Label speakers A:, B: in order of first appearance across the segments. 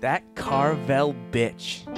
A: That Carvel bitch.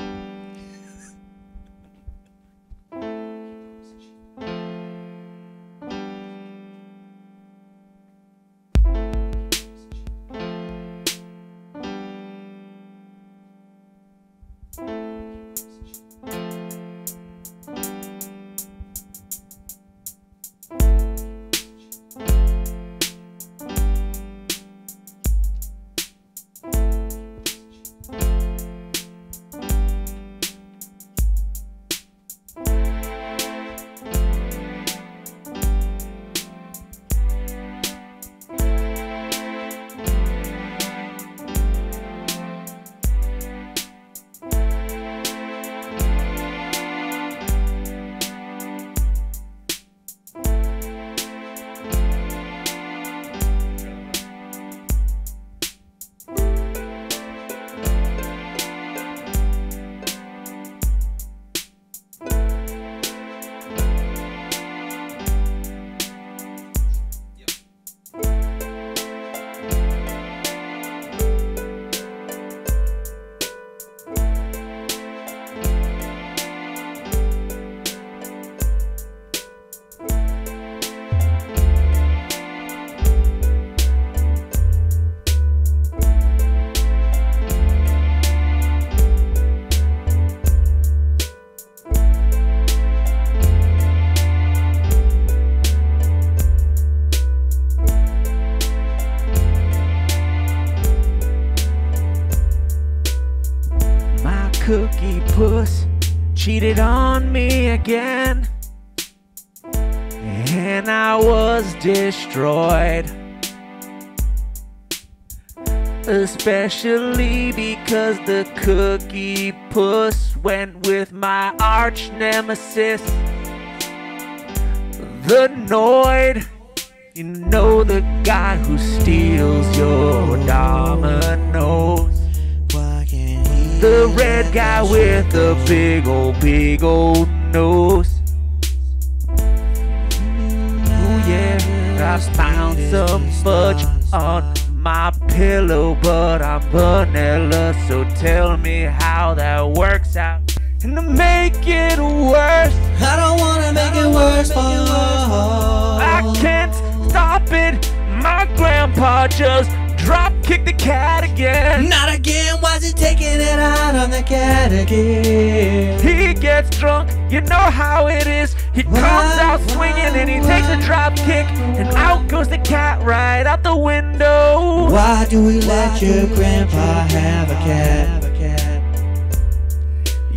A: Cookie puss cheated on me again. And I was destroyed. Especially because the cookie puss went with my arch nemesis, the Noid. You know the guy who steals your dominoes. Guy with a big old, big old nose. Ooh, yeah, I found some fudge on my pillow, but I'm vanilla. So tell me how that works out. And to make it worse,
B: I don't wanna make it worse for you.
A: I can't stop it. My grandpa just drop kicked the cat again.
B: Not he taking it out on the cat again?
A: He gets drunk, you know how it is. He comes out swinging and he takes a drop kick, and out goes the cat right out the window.
B: Why do we let your grandpa have a cat?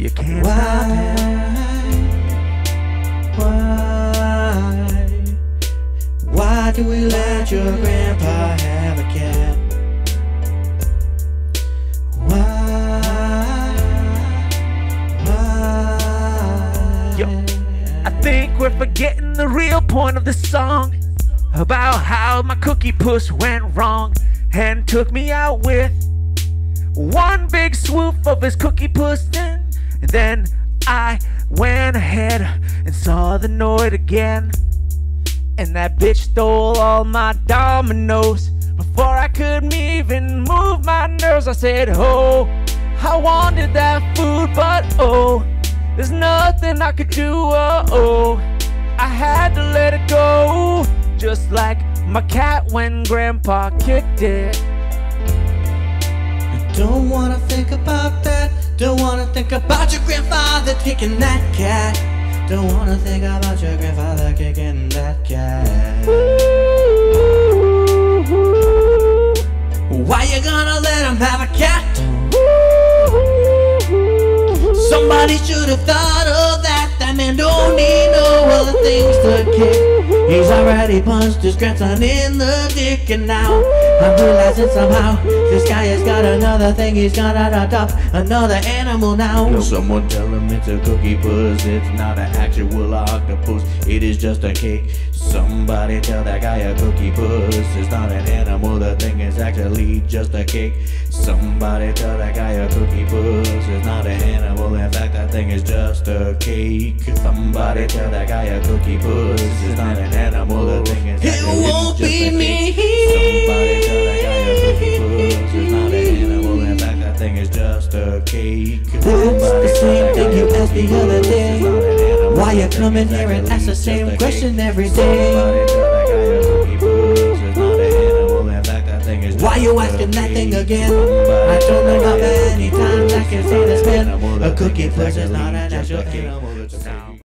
A: You can't.
B: Why?
A: Real point of the song about how my cookie puss went wrong and took me out with one big swoop of his cookie puss. Then, and then I went ahead and saw the Noid again. And that bitch stole all my dominoes. Before I could even move my nerves, I said, Oh, I wanted that food, but oh, there's nothing I could do. Oh, oh, I had to let it go. Just like my cat when grandpa kicked it.
B: I Don't wanna think about that. Don't wanna think about your grandfather kicking that cat. Don't wanna think about your grandfather kicking that cat. Why you gonna let him have a cat? Somebody should have thought of that. That man don't need no other things to kick. He's already punched his grandson in the dick, and now I'm realizing somehow this guy has got another thing. He's gonna adopt another animal now. Someone tell him it's a cookie puss. It's not an actual octopus. It is just a cake. Somebody tell that guy a cookie puss. It's not an animal. The thing is actually just a cake. Somebody tell that guy a cookie puss. It's not an animal. In fact, that thing is just a cake. Somebody tell that guy a cookie puss. It's not an animal. The thing is actually
C: won't be me.
B: Somebody tell that guy a cookie puss. It's not an animal. In fact, that thing is just
C: cake. That's the same thing you asked the other day. Why you coming here and ask the same question every day? Why you asking that thing again? I don't know how many times I can say this, man. A cookie puss is not an actual animal. A